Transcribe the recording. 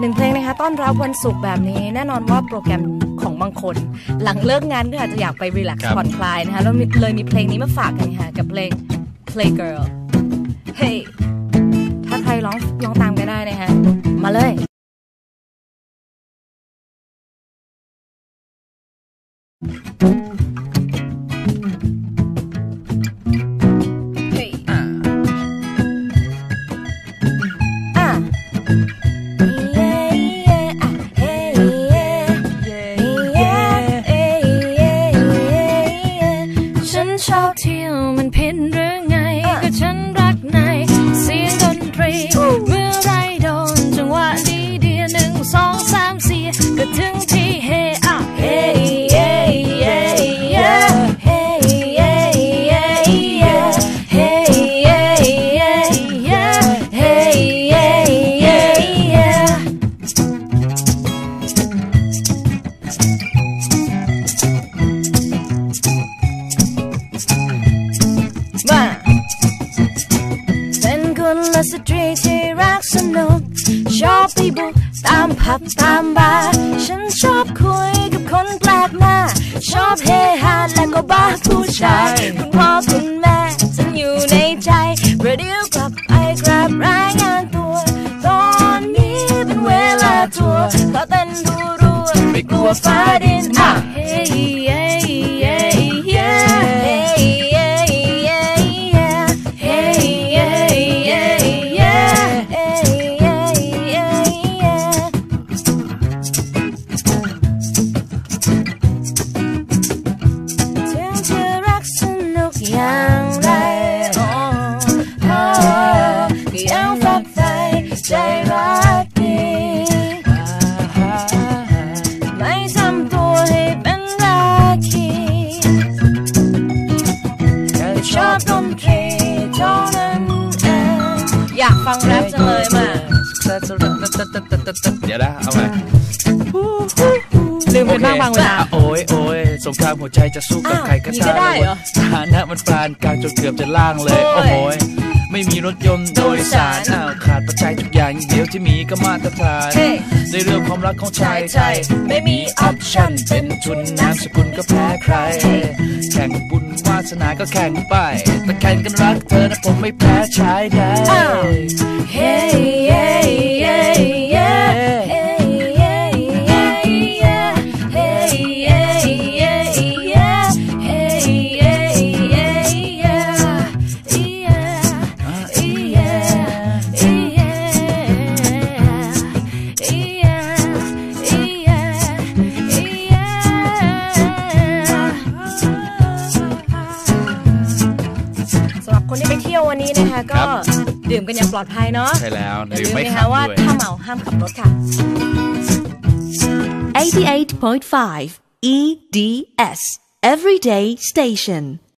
หนึ่งเพลงนะคะต้อนรับวันศุกร์แบบนี้ แน่นอนว่าโปรแกรมของบางคน หลังเลิกงานก็อาจจะอยากไปรีแลกซ์ผ่อนคลายนะคะแล้วเลยมีเพลงนี้มาฝากกันค่ะกับเพลง Play Girl Hey ถ้าใครร้องร้องตามก็ได้นะคะมาเลย ชอบเที่ยวมันเพ้นหรือ มาเป็นคนละสตรีที่รักสนุก ชอบไปบุกตามผับตามบาร์ฉันชอบคุยกับคนแปลกหน้า ชอบเฮฮาและก็บ้าผู้ชาย คุณพ่อคุณแม่ฉันอยู่ในใจประเดี๋ยวกลับไปกราบรายงานตัว ตอนนี้เป็นเวลาทัวร์ขอเต้นรัวรัวๆไม่กลัวฟ้าดินอะ จังเลยมาเดี๋ยวนะเอาใหม่ลืมเป็นบ้างบางเวลาโอ้ยโอ้ยสงครามหัวใจจะสู้กับอ้าวใครก็นี่ก็ได้เหรอฐานะมันปานกลางจนเกือบจะล่างเลย โอ้โอ้ยโหยไม่มีรถยนต์โดยสาร อย่างอย่างเดียวที่มีก็มาตรฐานเฮ้ในเรื่องความรักของชายไทใช่ยไม่มีออปชั่นเป็นทุนนามสกุลก็แพ้ใคร แข่งบุญวาสนาก็แข่งไป แต่แข่งกันรักเธอนะผมไม่แพ้ชายใดอ้าวเฮ้ ที่ไปเที่ยววันนี้นะคะ ก็ดื่มกันอย่างปลอดภัยเนาะใช่แล้วอย่าดื่ลืมมไม่นะขัคะบว่าด้วย ถ้าเมาห้ามขับรถค่ะ 88.5 EDS Everyday Station